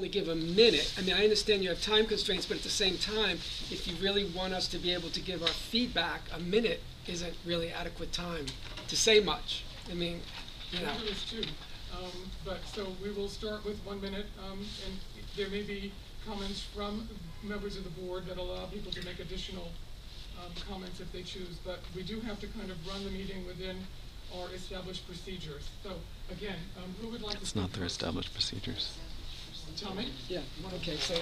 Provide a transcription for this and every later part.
only give a minute. I mean, I understand you have time constraints, but at the same time, if you really want us to be able to give our feedback, a minute isn't really adequate time to say much. I mean, you know. That is true. Um, but, so we will start with one minute, um, and there may be comments from members of the board that allow people to make additional, um, comments if they choose. But we do have to kind of run the meeting within our established procedures. So, again, um, who would like to It's not their established procedures. Tommy? Yeah, okay, so,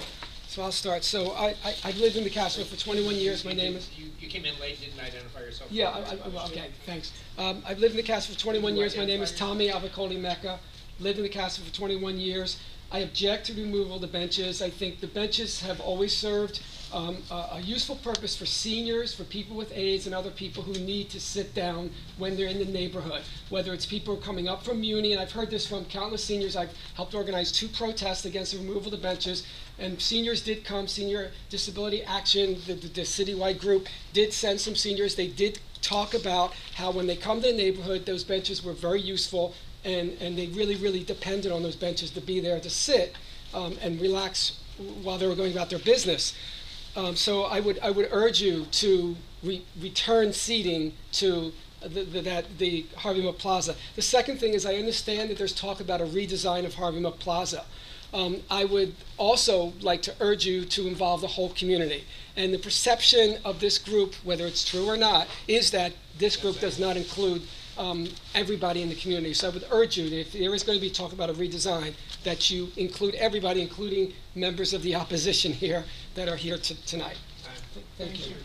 so I'll start. So I, I, I've lived in the Castro for twenty-one years. My name is, You, you came in late, didn't identify yourself. yeah, I, I, well, okay, thanks. Um, I've lived in the Castro for twenty-one years. My name is Tommy Avicolli Mecca. Lived in the Castro for twenty-one years. I object to removal of the benches. I think the benches have always served um, a, a useful purpose for seniors, for people with AIDS, and other people who need to sit down when they're in the neighborhood. Whether it's people coming up from Muni, and I've heard this from countless seniors. I've helped organize two protests against the removal of the benches, and seniors did come. Senior Disability Action, the, the, the citywide group, did send some seniors. They did talk about how when they come to the neighborhood, those benches were very useful, and, and they really, really depended on those benches to be there to sit um, and relax while they were going about their business. Um, so I would, I would urge you to re- return seating to the, the, that, the Harvey Milk Plaza. The second thing is I understand that there's talk about a redesign of Harvey Milk Plaza. Um, I would also like to urge you to involve the whole community. And the perception of this group, whether it's true or not, is that this group does not include um, everybody in the community. So I would urge you, that if there is going to be talk about a redesign, that you include everybody, including members of the opposition here that are here tonight. Thank you. Thank you.